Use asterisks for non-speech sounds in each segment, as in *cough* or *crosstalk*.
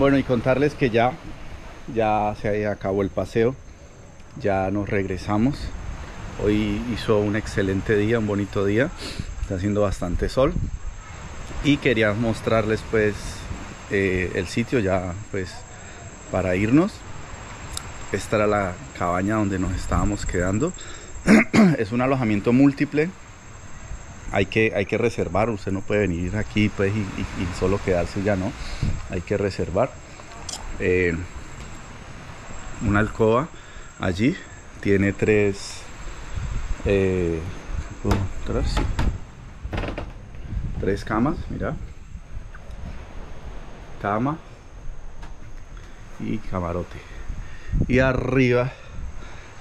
Bueno, y contarles que ya, ya se acabó el paseo, ya nos regresamos. Hoy hizo un excelente día, un bonito día, está haciendo bastante sol. Y quería mostrarles pues eh, el sitio ya pues para irnos. Esta era la cabaña donde nos estábamos quedando. *clears throat* es un alojamiento múltiple. Hay que, hay que reservar, usted no puede venir aquí pues, y, solo quedarse ya, ¿no? Hay que reservar. Eh, una alcoba allí tiene tres, eh, tres, tres camas, mira. Cama y camarote. Y arriba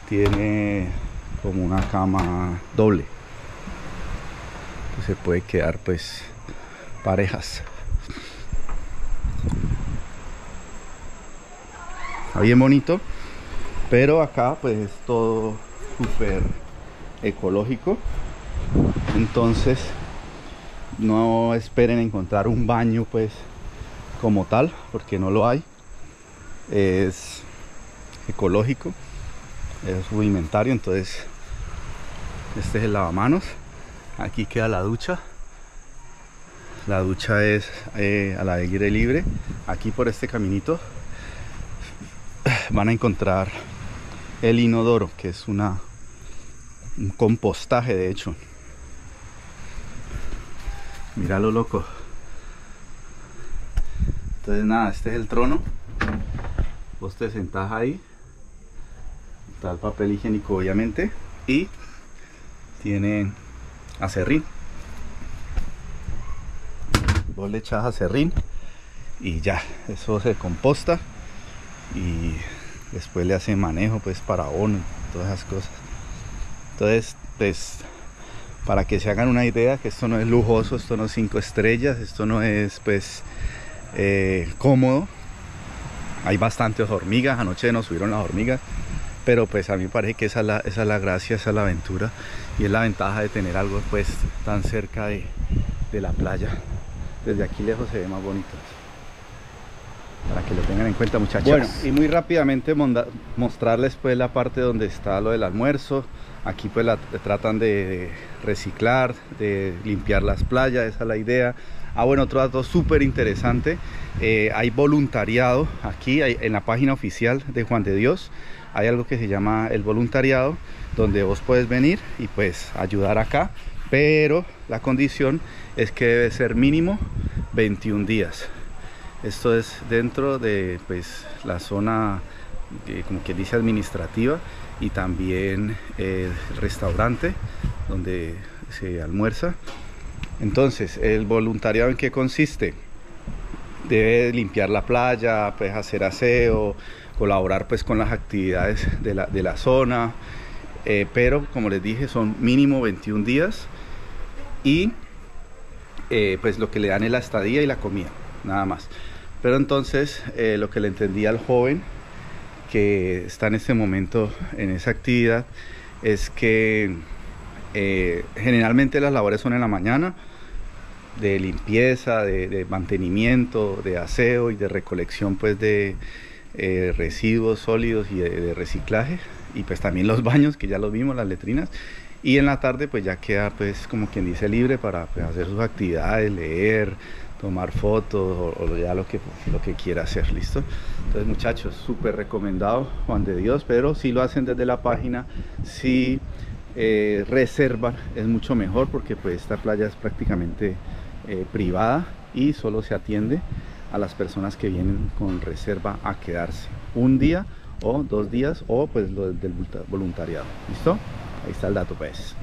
tiene como una cama doble se puede quedar pues parejas. Bien bonito pero acá pues es todo súper ecológico. Entonces no esperen encontrar un baño pues como tal porque no lo hay. Es ecológico es rudimentario entonces este es el lavamanos aquí queda la ducha. La ducha es eh, al aire libre. Aquí por este caminito van a encontrar el inodoro que es una un compostaje de hecho. Míralo loco. Entonces nada este es el trono. Vos te sentás ahí. Está el papel higiénico obviamente. Y tiene acerrín. Vos le echas acerrín y ya eso se composta y después le hace manejo pues para ONU y todas esas cosas. Entonces pues para que se hagan una idea que esto no es lujoso esto no es cinco estrellas esto no es pues eh, cómodo. Hay bastantes hormigas anoche nos subieron las hormigas pero pues a mí me parece que esa es la, gracia, esa es la aventura y es la ventaja de tener algo pues tan cerca de, la playa. Desde aquí lejos se ve más bonito. Para que lo tengan en cuenta muchachos. Bueno, y muy rápidamente mostrarles pues la parte donde está lo del almuerzo. Aquí pues tratan de reciclar, de limpiar las playas, esa es la idea. Ah, bueno, otro dato súper interesante. Eh, hay voluntariado aquí en la página oficial de Juan de Dios hay algo que se llama el voluntariado, donde vos puedes venir y pues ayudar acá, pero la condición es que debe ser mínimo 21 días. Esto es dentro de pues la zona, eh, como que dice administrativa, y también el restaurante donde se almuerza. Entonces, el voluntariado en qué consiste? Debe limpiar la playa, pues hacer aseo, colaborar pues con las actividades de la, de la zona, eh, pero como les dije son mínimo 21 días y eh, pues lo que le dan es la estadía y la comida, nada más. Pero entonces eh, lo que le entendí al joven que está en este momento en esa actividad es que generalmente las labores son en la mañana, de limpieza, de, mantenimiento, de aseo y de recolección pues de, eh, residuos sólidos y de, reciclaje. Y pues también los *laughs* baños que ya los vimos, las letrinas. Y en la tarde pues ya queda pues como quien dice libre para pues, hacer sus actividades, leer, tomar fotos o, ya lo que, lo que quiera hacer, ¿listo? Entonces muchachos, súper recomendado Juan de Dios, pero si lo hacen desde la página, si eh, reservan es mucho mejor porque pues esta playa es prácticamente eh, privada y solo se atiende a las personas que vienen con reserva a quedarse un día o dos días o pues lo del voluntariado. ¿Listo? Ahí está el dato pues.